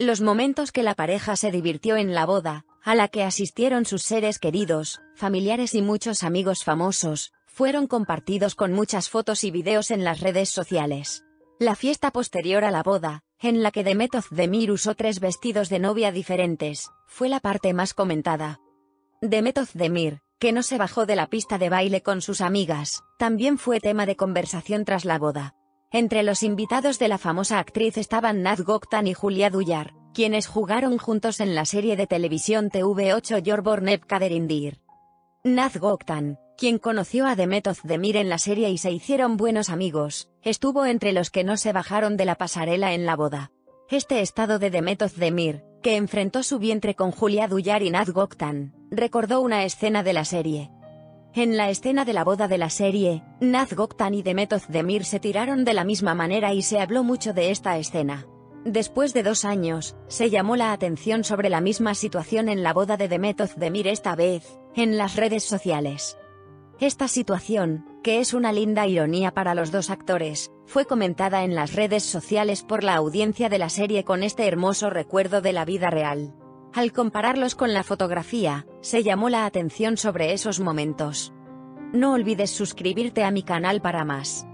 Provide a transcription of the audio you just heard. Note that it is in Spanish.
Los momentos que la pareja se divirtió en la boda, a la que asistieron sus seres queridos, familiares y muchos amigos famosos, fueron compartidos con muchas fotos y videos en las redes sociales. La fiesta posterior a la boda, en la que Demet Özdemir usó tres vestidos de novia diferentes, fue la parte más comentada. Demet Özdemir, que no se bajó de la pista de baile con sus amigas, también fue tema de conversación tras la boda. Entre los invitados de la famosa actriz estaban Nat Goktan y Julia Duyar, quienes jugaron juntos en la serie de televisión TV8 Your Neb Kaderindir. Nat Goktan, quien conoció a Demet Özdemir en la serie y se hicieron buenos amigos, estuvo entre los que no se bajaron de la pasarela en la boda. Este estado de Demet Özdemir, que enfrentó su vientre con Julia Duyar y Nat Goktan, recordó una escena de la serie, en la escena de la boda de la serie, Naz Goktan y Demet Özdemir se tiraron de la misma manera y se habló mucho de esta escena. Después de dos años, se llamó la atención sobre la misma situación en la boda de Demet Özdemir esta vez, en las redes sociales. Esta situación, que es una linda ironía para los dos actores, fue comentada en las redes sociales por la audiencia de la serie con este hermoso recuerdo de la vida real. Al compararlos con la fotografía, se llamó la atención sobre esos momentos. No olvides suscribirte a mi canal para más.